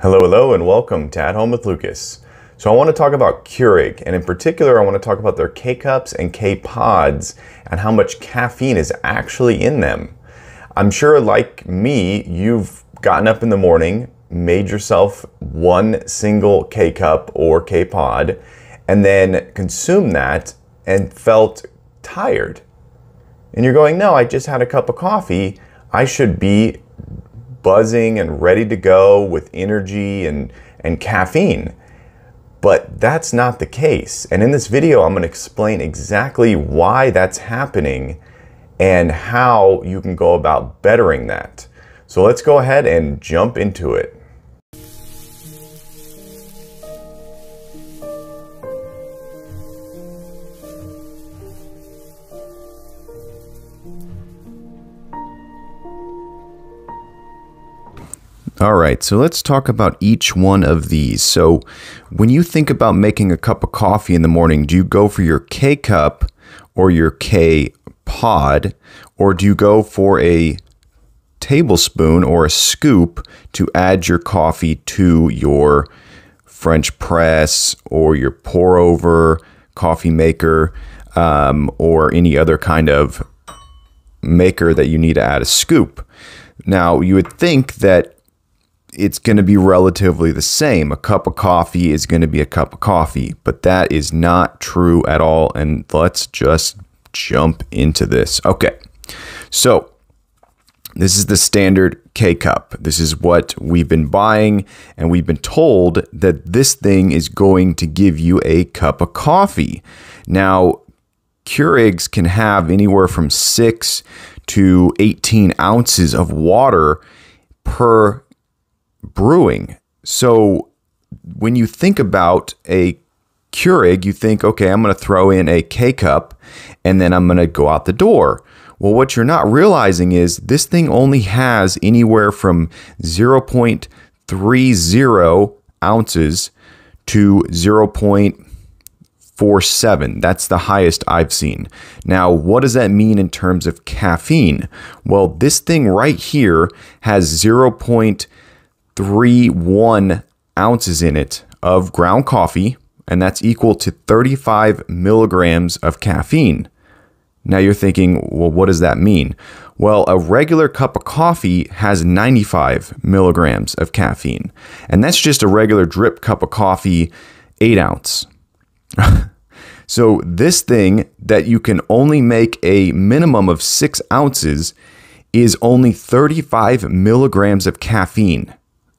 Hello, hello, and welcome to At Home with Lucas. So, I want to talk about Keurig, and in particular, I want to talk about their K cups and K pods and how much caffeine is actually in them. I'm sure, like me, you've gotten up in the morning, made yourself one single K cup or K pod, and then consumed that and felt tired. And you're going, No, I just had a cup of coffee. I should be buzzing and ready to go with energy and, and caffeine. But that's not the case. And in this video, I'm going to explain exactly why that's happening and how you can go about bettering that. So let's go ahead and jump into it. All right, so let's talk about each one of these. So, when you think about making a cup of coffee in the morning, do you go for your K cup or your K pod, or do you go for a tablespoon or a scoop to add your coffee to your French press or your pour over coffee maker um, or any other kind of maker that you need to add a scoop? Now, you would think that it's going to be relatively the same. A cup of coffee is going to be a cup of coffee, but that is not true at all. And let's just jump into this. Okay. So, this is the standard K cup. This is what we've been buying, and we've been told that this thing is going to give you a cup of coffee. Now, Keurigs can have anywhere from 6 to 18 ounces of water per brewing. So when you think about a Keurig, you think, okay, I'm going to throw in a K cup and then I'm going to go out the door. Well, what you're not realizing is this thing only has anywhere from 0.30 ounces to 0.47. That's the highest I've seen. Now, what does that mean in terms of caffeine? Well, this thing right here has 0.0 three one ounces in it of ground coffee, and that's equal to 35 milligrams of caffeine. Now you're thinking, well, what does that mean? Well, a regular cup of coffee has 95 milligrams of caffeine, and that's just a regular drip cup of coffee, eight ounce. so, this thing that you can only make a minimum of six ounces is only 35 milligrams of caffeine.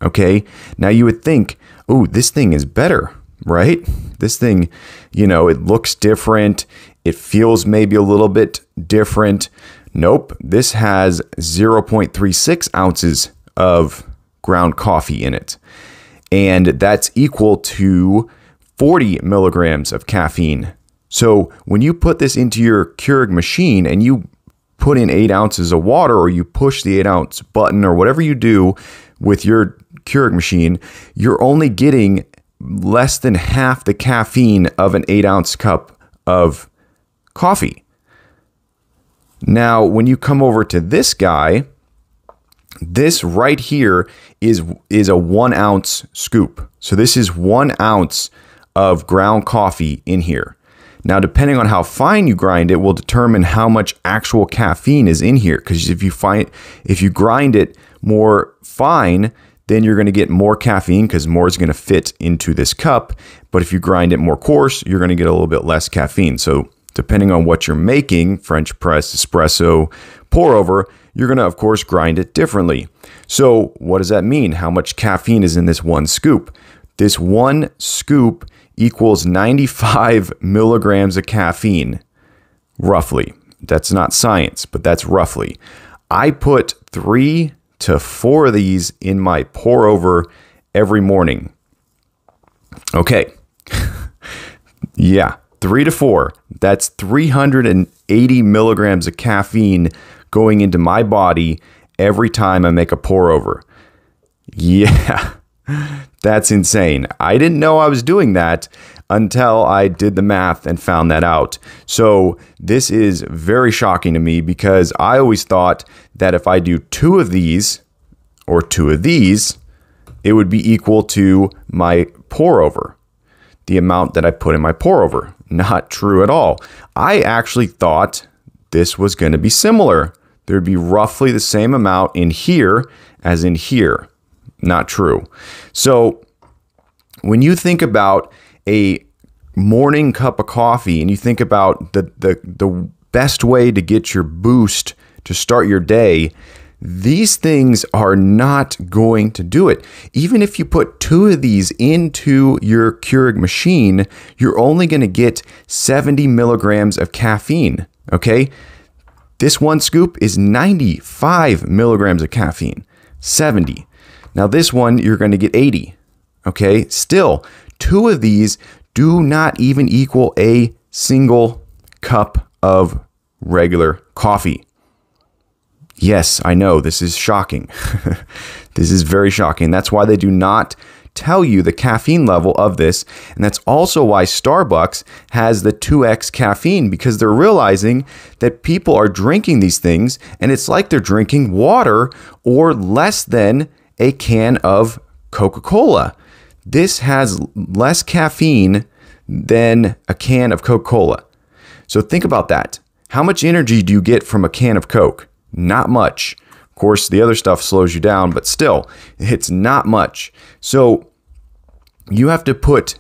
Okay. Now you would think, oh, this thing is better, right? This thing, you know, it looks different. It feels maybe a little bit different. Nope. This has 0.36 ounces of ground coffee in it. And that's equal to 40 milligrams of caffeine. So when you put this into your Keurig machine and you put in eight ounces of water or you push the eight ounce button or whatever you do with your Keurig machine, you're only getting less than half the caffeine of an eight ounce cup of coffee. Now, when you come over to this guy, this right here is is a one ounce scoop. So this is one ounce of ground coffee in here. Now, depending on how fine you grind it, will determine how much actual caffeine is in here. Because if you find if you grind it more fine, then you're going to get more caffeine because more is going to fit into this cup. But if you grind it more coarse, you're going to get a little bit less caffeine. So, depending on what you're making, French press, espresso, pour over, you're going to, of course, grind it differently. So, what does that mean? How much caffeine is in this one scoop? This one scoop equals 95 milligrams of caffeine, roughly. That's not science, but that's roughly. I put three to four of these in my pour over every morning. Okay. yeah, three to four. That's 380 milligrams of caffeine going into my body every time I make a pour over. Yeah, that's insane. I didn't know I was doing that until I did the math and found that out. So, this is very shocking to me because I always thought that if I do two of these or two of these, it would be equal to my pour over, the amount that I put in my pour over. Not true at all. I actually thought this was going to be similar. There'd be roughly the same amount in here as in here. Not true. So when you think about a morning cup of coffee and you think about the the the best way to get your boost to start your day, these things are not going to do it. Even if you put two of these into your Keurig machine, you're only going to get 70 milligrams of caffeine. Okay. This one scoop is 95 milligrams of caffeine, 70. Now, this one, you're going to get 80. Okay. Still, two of these do not even equal a single cup of regular coffee. Yes, I know this is shocking. this is very shocking. That's why they do not tell you the caffeine level of this. And that's also why Starbucks has the 2x caffeine because they're realizing that people are drinking these things and it's like they're drinking water or less than a can of Coca Cola. This has less caffeine than a can of Coca Cola. So think about that. How much energy do you get from a can of Coke? Not much. Of course, the other stuff slows you down, but still, it's not much. So you have to put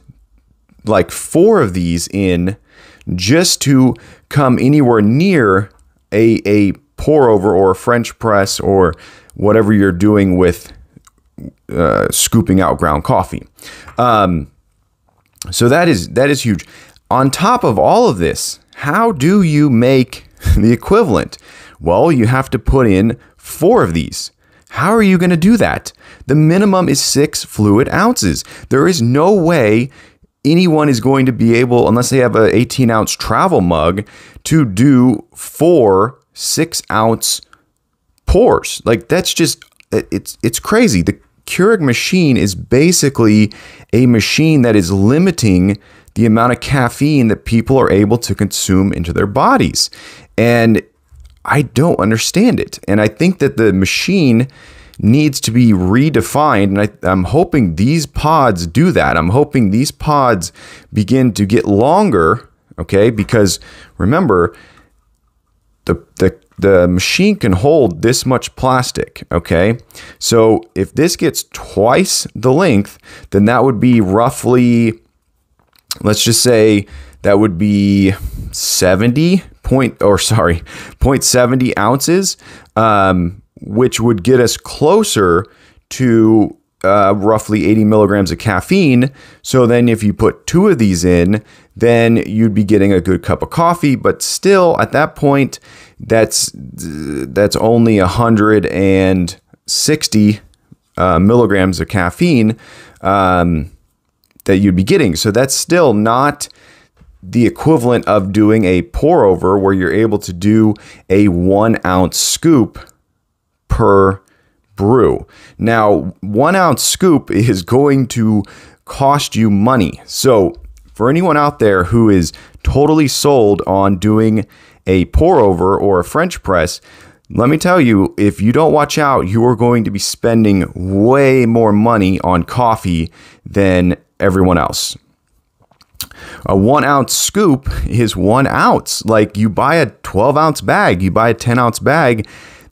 like four of these in just to come anywhere near a, a pour over or a French press or whatever you're doing with uh, scooping out ground coffee. Um, so that is that is huge. On top of all of this, how do you make the equivalent? Well, you have to put in four of these. How are you going to do that? The minimum is six fluid ounces. There is no way anyone is going to be able, unless they have an 18 ounce travel mug, to do four six ounce pours. Like that's just it's it's crazy. The Keurig machine is basically a machine that is limiting the amount of caffeine that people are able to consume into their bodies. And I don't understand it. And I think that the machine needs to be redefined. And I, am hoping these pods do that. I'm hoping these pods begin to get longer. Okay. Because remember, the, the, the machine can hold this much plastic. Okay. So if this gets twice the length, then that would be roughly, let's just say, that would be 70 point or sorry 0.70 ounces um, which would get us closer to uh, roughly 80 milligrams of caffeine. So then if you put two of these in then you'd be getting a good cup of coffee. But still at that point that's that's only 160 uh, milligrams of caffeine um, that you'd be getting. So that's still not the equivalent of doing a pour over where you're able to do a one ounce scoop per brew. Now, one ounce scoop is going to cost you money. So, for anyone out there who is totally sold on doing a pour over or a French press, let me tell you, if you don't watch out, you are going to be spending way more money on coffee than everyone else a one ounce scoop is one ounce. Like you buy a 12 ounce bag, you buy a 10 ounce bag,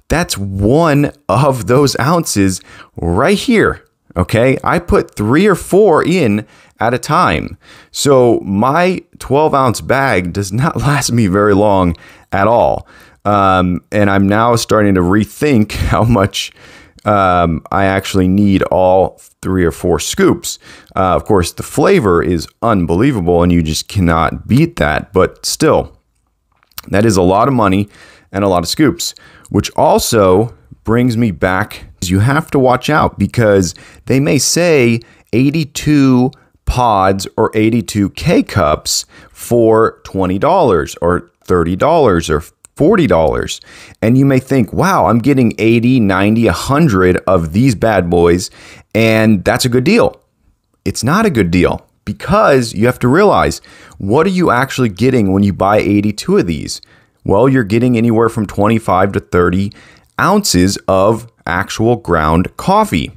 that's one of those ounces right here. Okay. I put three or four in at a time. So my 12 ounce bag does not last me very long at all. Um, and I'm now starting to rethink how much um, I actually need all three or four scoops. Uh, of course, the flavor is unbelievable and you just cannot beat that. But still, that is a lot of money and a lot of scoops, which also brings me back. You have to watch out because they may say 82 pods or 82 K cups for $20 or $30 or $40. And you may think, wow, I'm getting 80, 90, 100 of these bad boys, and that's a good deal. It's not a good deal because you have to realize what are you actually getting when you buy 82 of these? Well, you're getting anywhere from 25 to 30 ounces of actual ground coffee.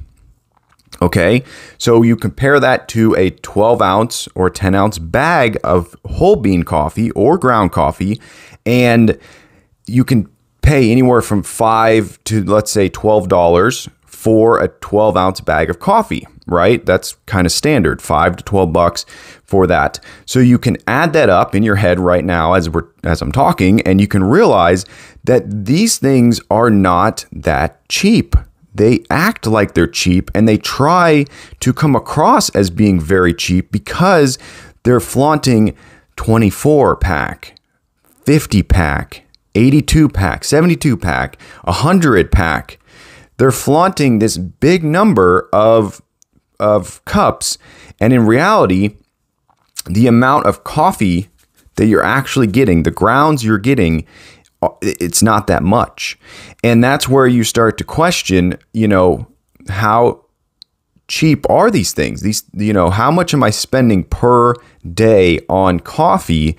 Okay, so you compare that to a 12 ounce or 10 ounce bag of whole bean coffee or ground coffee, and you can pay anywhere from five to let's say $12 for a 12 ounce bag of coffee, right? That's kind of standard, five to 12 bucks for that. So you can add that up in your head right now as we're as I'm talking, and you can realize that these things are not that cheap they act like they're cheap and they try to come across as being very cheap because they're flaunting 24 pack, 50 pack, 82 pack, 72 pack, 100 pack. They're flaunting this big number of of cups and in reality the amount of coffee that you're actually getting, the grounds you're getting uh, it's not that much. And that's where you start to question, you know, how cheap are these things? These, you know, how much am I spending per day on coffee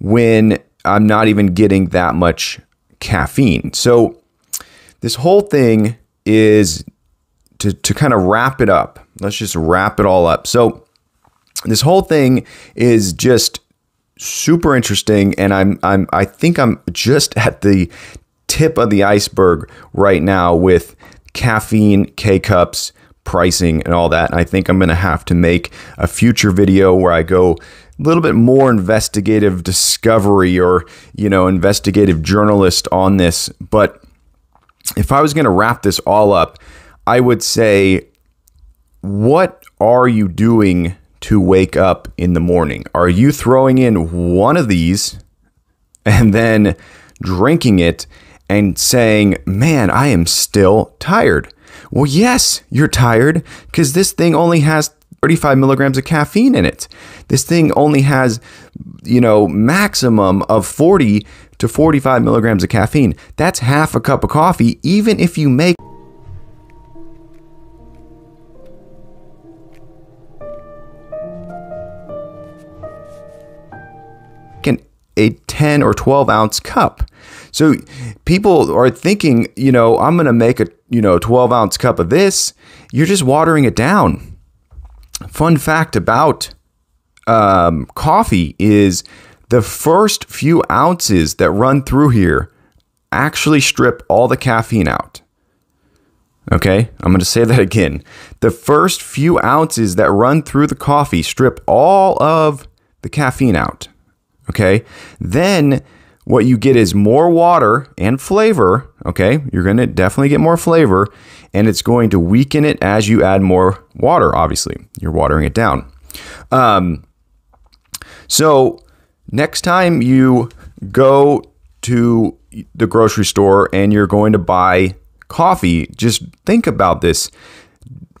when I'm not even getting that much caffeine? So, this whole thing is to, to kind of wrap it up. Let's just wrap it all up. So, this whole thing is just super interesting, and I'm I'm I think I'm just at the tip of the iceberg right now with caffeine, K cups, pricing, and all that. And I think I'm going to have to make a future video where I go a little bit more investigative discovery or you know investigative journalist on this. But if I was going to wrap this all up, I would say, what are you doing to wake up in the morning? Are you throwing in one of these and then drinking it and saying, man, I am still tired? Well, yes, you're tired because this thing only has 35 milligrams of caffeine in it. This thing only has, you know, maximum of 40 to 45 milligrams of caffeine. That's half a cup of coffee, even if you make a 10 or 12 ounce cup. So people are thinking, you know, I'm going to make a, you know, 12 ounce cup of this. You're just watering it down. Fun fact about um, coffee is the first few ounces that run through here actually strip all the caffeine out. Okay, I'm going to say that again. The first few ounces that run through the coffee strip all of the caffeine out. Okay. Then what you get is more water and flavor. Okay. You're going to definitely get more flavor and it's going to weaken it as you add more water. Obviously, you're watering it down. Um, so next time you go to the grocery store and you're going to buy coffee, just think about this.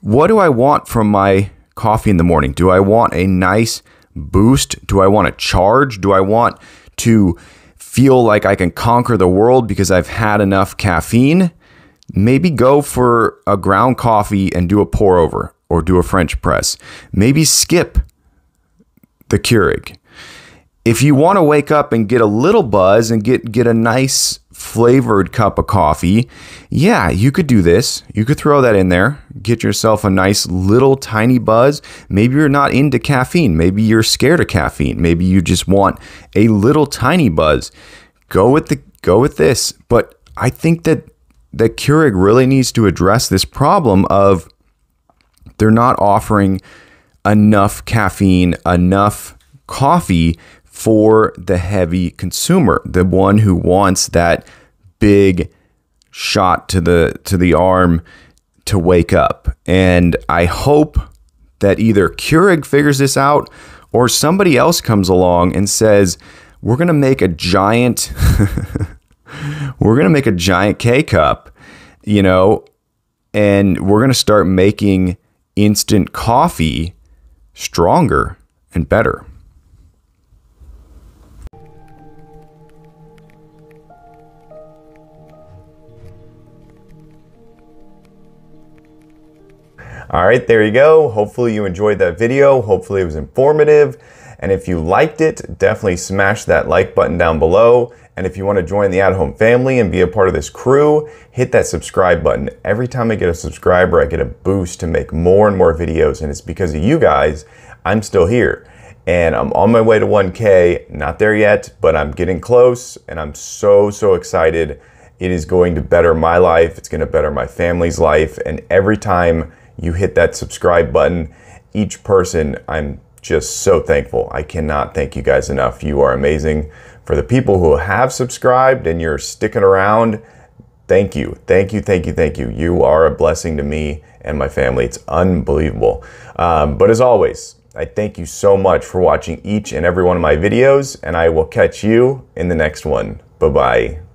What do I want from my coffee in the morning? Do I want a nice boost? Do I want to charge? Do I want to feel like I can conquer the world because I've had enough caffeine? Maybe go for a ground coffee and do a pour over or do a French press. Maybe skip the Keurig. If you want to wake up and get a little buzz and get get a nice flavored cup of coffee, yeah, you could do this. You could throw that in there, get yourself a nice little tiny buzz. Maybe you're not into caffeine. Maybe you're scared of caffeine. Maybe you just want a little tiny buzz. Go with the go with this. But I think that that Keurig really needs to address this problem of they're not offering enough caffeine, enough coffee for the heavy consumer, the one who wants that big shot to the to the arm to wake up. And I hope that either Keurig figures this out or somebody else comes along and says, "We're going to make a giant we're going to make a giant K cup, you know, and we're going to start making instant coffee stronger and better." All right, there you go. Hopefully you enjoyed that video. Hopefully it was informative. And if you liked it, definitely smash that like button down below. And if you want to join the At Home family and be a part of this crew, hit that subscribe button. Every time I get a subscriber, I get a boost to make more and more videos. And it's because of you guys, I'm still here. And I'm on my way to 1K, not there yet, but I'm getting close. And I'm so, so excited. It is going to better my life. It's going to better my family's life. And every time you hit that subscribe button, each person, I'm just so thankful. I cannot thank you guys enough. You are amazing. For the people who have subscribed and you're sticking around, thank you. Thank you, thank you, thank you. You are a blessing to me and my family. It's unbelievable. Um, but as always, I thank you so much for watching each and every one of my videos, and I will catch you in the next one. Bye bye.